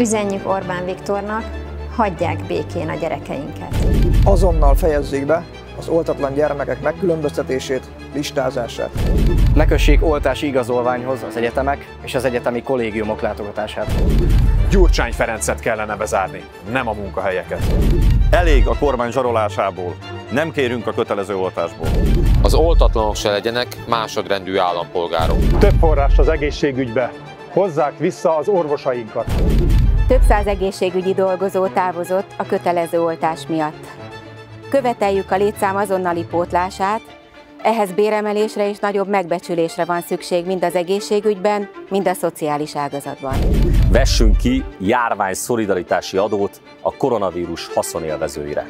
Üzenjük Orbán Viktornak, hagyják békén a gyerekeinket. Azonnal fejezzék be az oltatlan gyermekek megkülönböztetését, listázását. Ne oltási igazolványhoz az egyetemek és az egyetemi kollégiumok látogatását. Gyurcsány Ferencet kellene bezárni, nem a munkahelyeket. Elég a kormány zsarolásából, nem kérünk a kötelező oltásból. Az oltatlanok se legyenek másodrendű állampolgárok. Több forrás az egészségügybe, hozzák vissza az orvosainkat. Több száz egészségügyi dolgozó távozott a kötelező oltás miatt. Követeljük a létszám azonnali pótlását, ehhez béremelésre és nagyobb megbecsülésre van szükség mind az egészségügyben, mind a szociális ágazatban. Vessünk ki járvány szolidaritási adót a koronavírus haszonélvezőire.